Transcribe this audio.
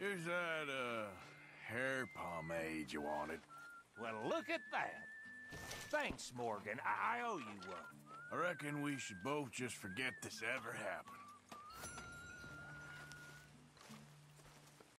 Is that, uh, hair pomade you wanted. Well, look at that. Thanks, Morgan. I, I owe you one. I reckon we should both just forget this ever happened.